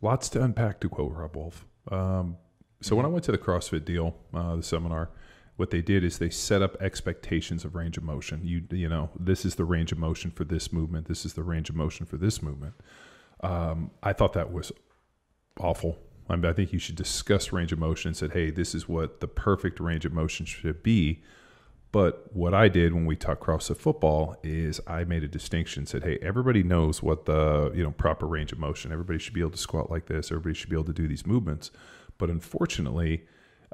lots to unpack to quote Robb Wolf. Um, so when I went to the CrossFit deal, uh, the seminar, what they did is they set up expectations of range of motion. You you know this is the range of motion for this movement. This is the range of motion for this movement. Um, I thought that was awful. I, mean, I think you should discuss range of motion and said, hey, this is what the perfect range of motion should be. But what I did when we taught CrossFit football is I made a distinction. Said, "Hey, everybody knows what the you know proper range of motion. Everybody should be able to squat like this. Everybody should be able to do these movements. But unfortunately,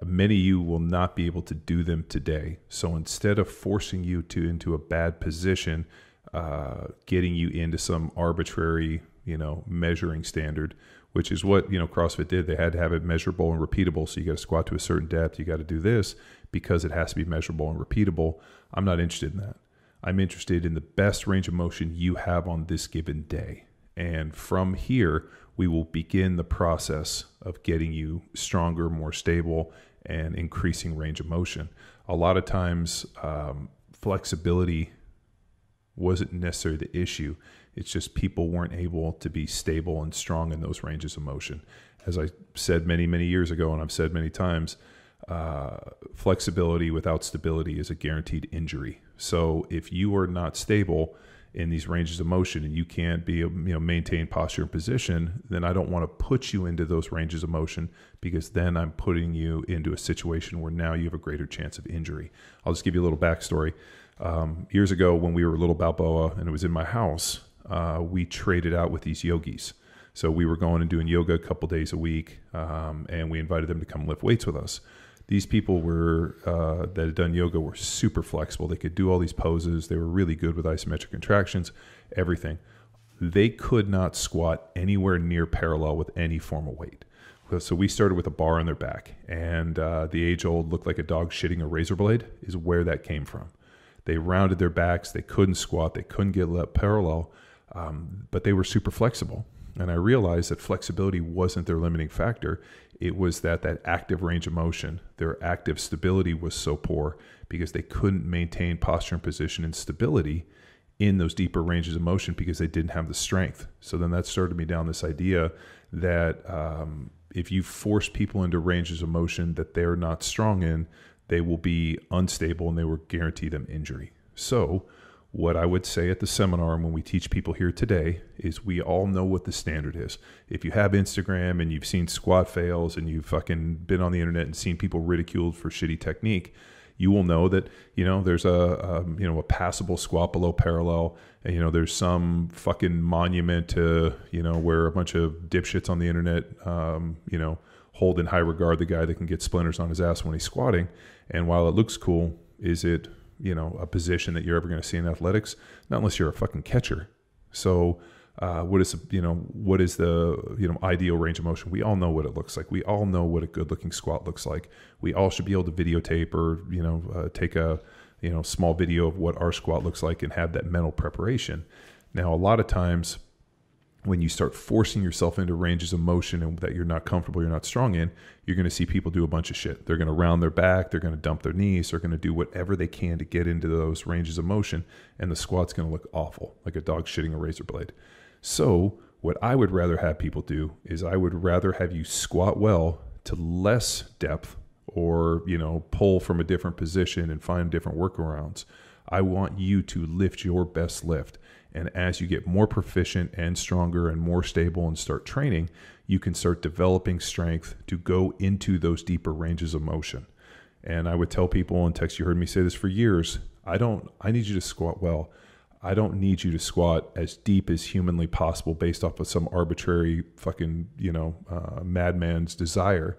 many of you will not be able to do them today. So instead of forcing you to into a bad position, uh, getting you into some arbitrary you know measuring standard, which is what you know CrossFit did. They had to have it measurable and repeatable. So you got to squat to a certain depth. You got to do this because it has to be measurable and repeatable. I'm not interested in that. I'm interested in the best range of motion you have on this given day. And from here, we will begin the process of getting you stronger, more stable, and increasing range of motion. A lot of times, um, flexibility wasn't necessarily the issue. It's just people weren't able to be stable and strong in those ranges of motion. As I said many, many years ago, and I've said many times, uh, flexibility without stability is a guaranteed injury. So if you are not stable in these ranges of motion and you can't be you know maintain posture and position, then I don't want to put you into those ranges of motion because then I'm putting you into a situation where now you have a greater chance of injury. I'll just give you a little backstory. Um, years ago, when we were a little Balboa and it was in my house, uh, we traded out with these yogis. So we were going and doing yoga a couple days a week, um, and we invited them to come lift weights with us these people were uh, that had done yoga were super flexible. They could do all these poses. They were really good with isometric contractions, everything. They could not squat anywhere near parallel with any form of weight. So we started with a bar on their back, and uh, the age old looked like a dog shitting a razor blade is where that came from. They rounded their backs. They couldn't squat. They couldn't get up parallel, um, but they were super flexible. And I realized that flexibility wasn't their limiting factor. It was that that active range of motion, their active stability was so poor because they couldn't maintain posture and position and stability in those deeper ranges of motion because they didn't have the strength. So then that started me down this idea that um, if you force people into ranges of motion that they're not strong in, they will be unstable and they will guarantee them injury. So what I would say at the seminar and when we teach people here today is we all know what the standard is. If you have Instagram and you've seen squat fails and you've fucking been on the internet and seen people ridiculed for shitty technique, you will know that you know there's a, a you know a passable squat below parallel. And you know there's some fucking monument to you know where a bunch of dipshits on the internet um, you know hold in high regard the guy that can get splinters on his ass when he's squatting. And while it looks cool is it you know a position that you're ever going to see in athletics, not unless you're a fucking catcher. So uh, what is you know what is the you know ideal range of motion? We all know what it looks like. We all know what a good looking squat looks like. We all should be able to videotape or you know uh, take a you know small video of what our squat looks like and have that mental preparation. Now a lot of times when you start forcing yourself into ranges of motion and that you're not comfortable, you're not strong in, you're going to see people do a bunch of shit. They're going to round their back, they're going to dump their knees, they're going to do whatever they can to get into those ranges of motion, and the squat's going to look awful, like a dog shitting a razor blade. So, what I would rather have people do is I would rather have you squat well to less depth or, you know, pull from a different position and find different workarounds. I want you to lift your best lift. And as you get more proficient and stronger and more stable and start training, you can start developing strength to go into those deeper ranges of motion. And I would tell people, in text you heard me say this for years, I don't I need you to squat well. I don't need you to squat as deep as humanly possible based off of some arbitrary fucking, you know, uh, madman's desire.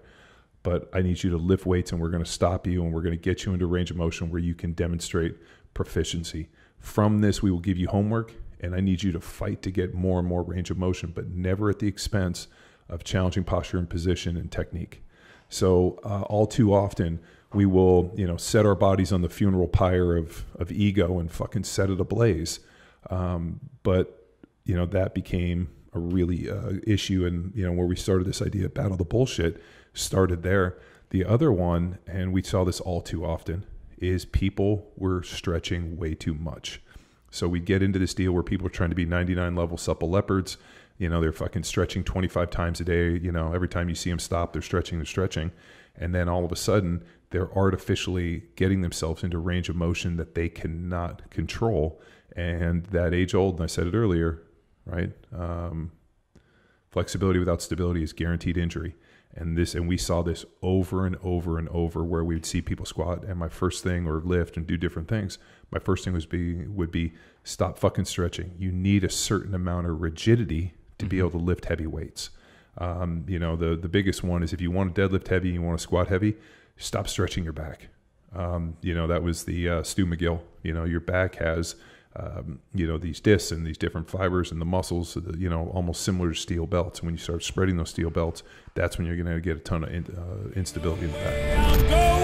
But I need you to lift weights and we're going to stop you and we're going to get you into range of motion where you can demonstrate proficiency. From this, we will give you homework and I need you to fight to get more and more range of motion, but never at the expense of challenging posture and position and technique. So uh, all too often we will, you know, set our bodies on the funeral pyre of of ego and fucking set it ablaze. Um, but you know that became a really uh, issue, and you know where we started this idea of battle the bullshit started there. The other one, and we saw this all too often, is people were stretching way too much. So we get into this deal where people are trying to be 99 level supple leopards. You know, they're fucking stretching 25 times a day. You know, every time you see them stop, they're stretching, they're stretching. And then all of a sudden, they're artificially getting themselves into range of motion that they cannot control. And that age old, and I said it earlier, right? Um, flexibility without stability is guaranteed injury. And this, and we saw this over and over and over, where we would see people squat, and my first thing or lift and do different things. My first thing was be would be stop fucking stretching. You need a certain amount of rigidity to mm-hmm. be able to lift heavy weights. Um, you know, the the biggest one is if you want to deadlift heavy, you want to squat heavy, stop stretching your back. Um, you know, that was the uh, Stu McGill. You know, your back has um, you know these discs and these different fibers and the muscles. You know, almost similar to steel belts. When you start spreading those steel belts, that's when you're going to get a ton of in, uh, instability in the back.